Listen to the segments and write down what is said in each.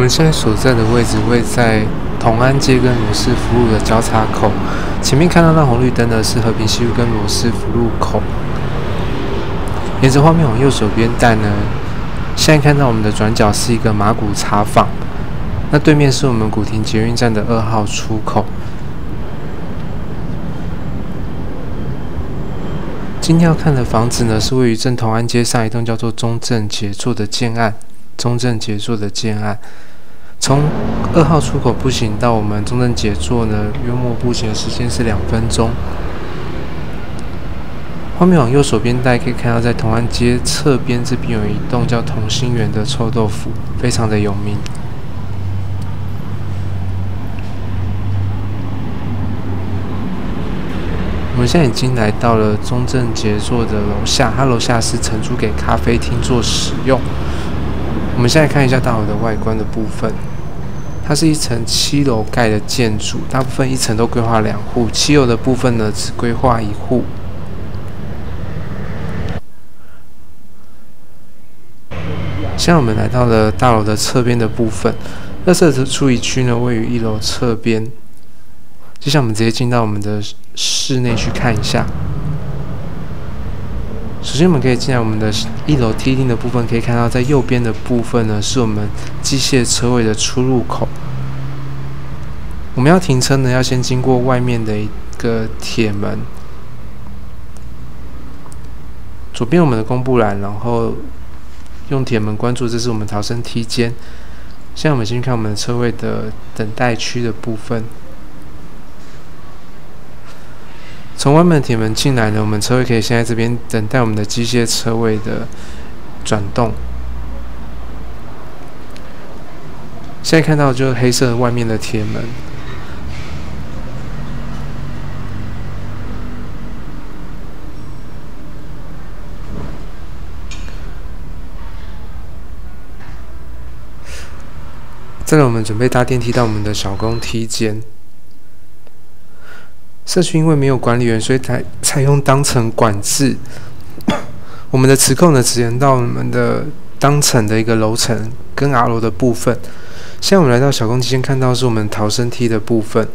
我们现在所在的位置位在同安街跟罗斯福路的交叉口，前面看到那红绿灯呢是和平西路跟罗斯福路口。沿着画面往右手边带呢，现在看到我们的转角是一个马古茶坊，那对面是我们古亭捷运站的二号出口。今天要看的房子呢，是位于正同安街上一栋叫做中正杰作的建案。中正杰作的建案，从二号出口步行到我们中正杰作呢，约莫步行的时间是两分钟。画面往右手边带，可以看到在同安街侧边这边有一栋叫同心园的臭豆腐，非常的有名。我们现在已经来到了中正杰作的楼下，它楼下是承租给咖啡厅做使用。我们现在看一下大楼的外观的部分，它是一层七楼盖的建筑，大部分一层都规划两户，七楼的部分呢只规划一户。现在我们来到了大楼的侧边的部分，垃圾处理区呢位于一楼侧边。接下来我们直接进到我们的室内去看一下。首先，我们可以进来我们的一楼梯厅的部分，可以看到在右边的部分呢，是我们机械车位的出入口。我们要停车呢，要先经过外面的一个铁门。左边我们的公布栏，然后用铁门关住，这是我们逃生梯间。现在我们先看我们车位的等待区的部分。从外面的铁门进来呢，我们车位可以先在这边等待我们的机械车位的转动。现在看到就是黑色外面的铁门。再来，我们准备搭电梯到我们的小公梯间。社区因为没有管理员，所以采采用当层管制。我们的磁控呢，只能到我们的当层的一个楼层跟 R 楼的部分。现在我们来到小公梯间，看到是我们逃生梯的部分。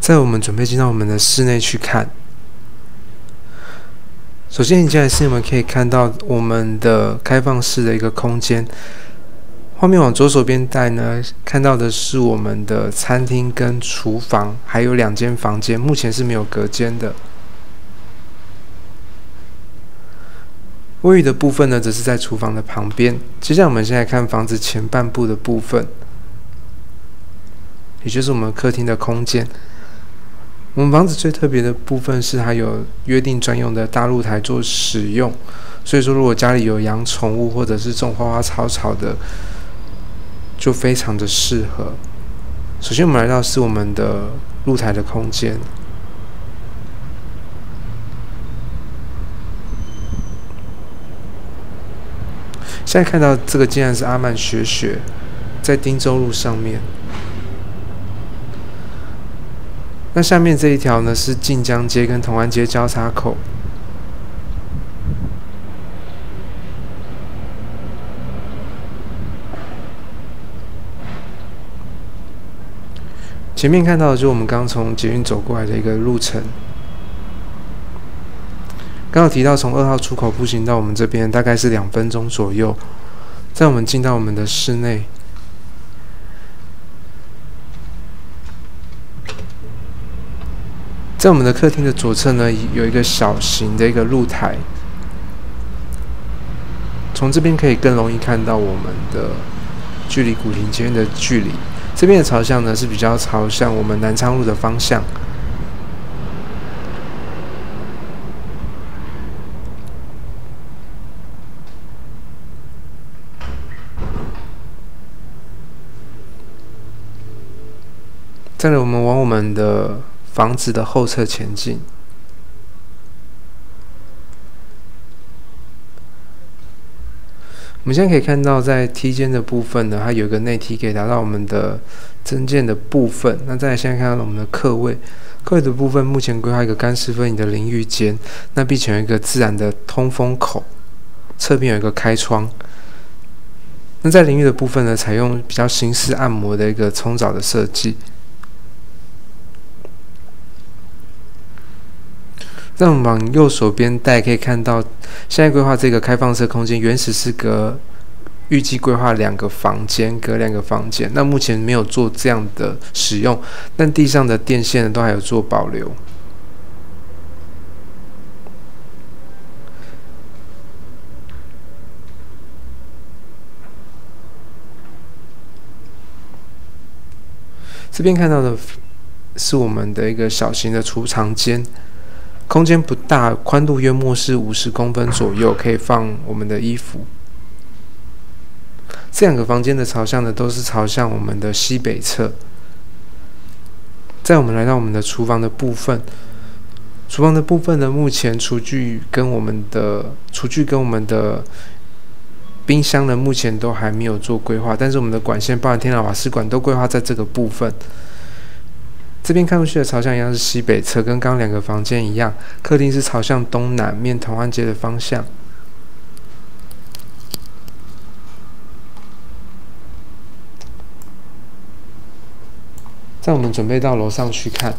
在我们准备进到我们的室内去看。首先，你进来是我们可以看到我们的开放式的一个空间。画面往左手边带呢，看到的是我们的餐厅跟厨房，还有两间房间，目前是没有隔间的。卫浴的部分呢，则是在厨房的旁边。接下来，我们现在看房子前半部的部分，也就是我们客厅的空间。我们房子最特别的部分是还有约定专用的大露台做使用，所以说如果家里有养宠物或者是种花花草草的，就非常的适合。首先我们来到是我们的露台的空间，现在看到这个竟然是阿曼雪雪，在汀州路上面。那下面这一条呢是晋江街跟同安街交叉口。前面看到的就是我们刚从捷运走过来的一个路程。刚刚提到从二号出口步行到我们这边大概是两分钟左右。在我们进到我们的室内。在我们的客厅的左侧呢，有一个小型的一个露台，从这边可以更容易看到我们的距离古亭街的距离。这边的朝向呢是比较朝向我们南昌路的方向。再来，我们往我们的。房子的后侧前进。我们现在可以看到，在梯间的部分呢，它有一个内梯可以达到我们的增建的部分。那再现在看到我们的客位，客卫的部分目前规划一个干湿分离的淋浴间，那并且有一个自然的通风口，侧边有一个开窗。那在淋浴的部分呢，采用比较新式按摩的一个冲澡的设计。那我们往右手边带可以看到，现在规划这个开放式空间，原始是隔，预计规划两个房间，隔两个房间。那目前没有做这样的使用，但地上的电线都还有做保留。这边看到的是我们的一个小型的储藏间。空间不大，宽度约莫是五十公分左右，可以放我们的衣服。这两个房间的朝向呢，都是朝向我们的西北侧。在我们来到我们的厨房的部分，厨房的部分呢，目前厨具跟我们的厨具跟我们的冰箱呢，目前都还没有做规划，但是我们的管线，包含天然瓦斯管，都规划在这个部分。这边看过去的朝向一样是西北侧，跟刚刚两个房间一样。客厅是朝向东南面同安街的方向。在我们准备到楼上去看，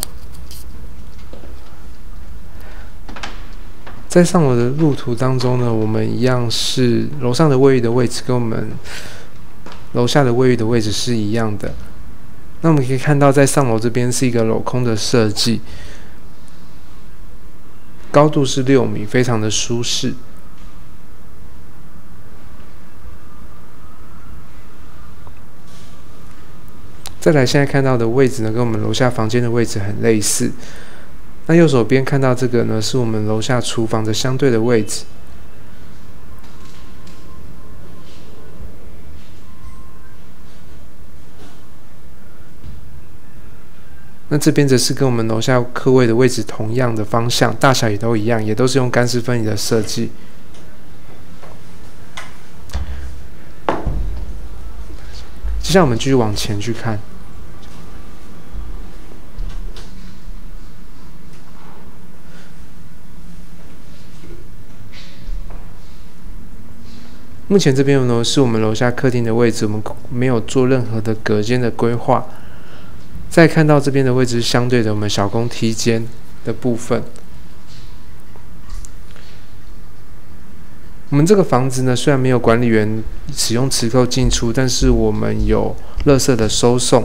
在上楼的路途当中呢，我们一样是楼上的卫浴的位置跟我们楼下的卫浴的位置是一样的。那我们可以看到，在上楼这边是一个镂空的设计，高度是六米，非常的舒适。再来，现在看到的位置呢，跟我们楼下房间的位置很类似。那右手边看到这个呢，是我们楼下厨房的相对的位置。那这边则是跟我们楼下客位的位置同样的方向，大小也都一样，也都是用干湿分离的设计。接下来我们继续往前去看，目前这边呢是我们楼下客厅的位置，我们没有做任何的隔间的规划。再看到这边的位置相对的，我们小工梯间的部分。我们这个房子呢，虽然没有管理员使用磁扣进出，但是我们有垃圾的收送。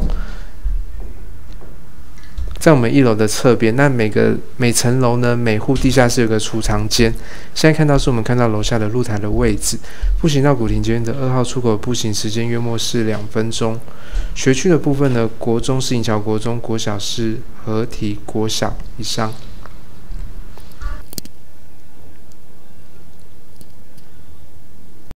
在我们一楼的侧边，那每个每层楼呢，每户地下室有个储藏间。现在看到是我们看到楼下的露台的位置。步行到古亭街的二号出口，步行时间约莫是两分钟。学区的部分呢，国中是银桥国中，国小是合体国小以上。